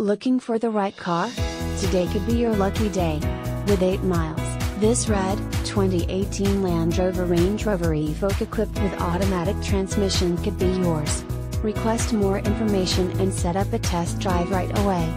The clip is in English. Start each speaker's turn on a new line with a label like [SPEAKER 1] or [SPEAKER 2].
[SPEAKER 1] Looking for the right car? Today could be your lucky day. With 8 miles, this red, 2018 Land Rover Range Rover Evoque equipped with automatic transmission could be yours. Request more information and set up a test drive right away.